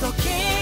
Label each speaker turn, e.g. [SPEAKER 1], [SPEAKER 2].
[SPEAKER 1] 届け